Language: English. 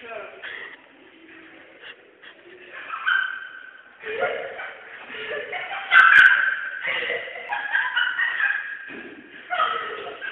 Sure.